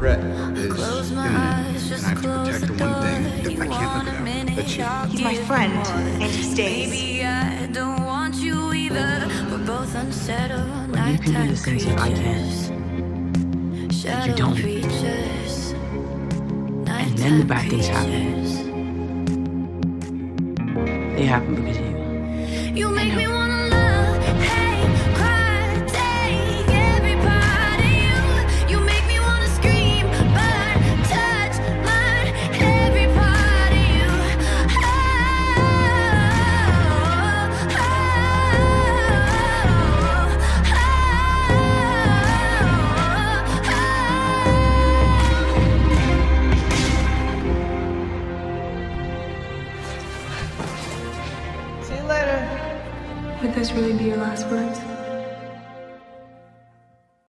threat is imminent, and I have to protect the one thing that I can't live without. That's you. He's my friend, and he stays. Maybe I don't want you either. We're both unsettled. When you can do the things that I can. you don't. And then the bad things happen. They happen because of you. You make me Later. Would those really be your last words?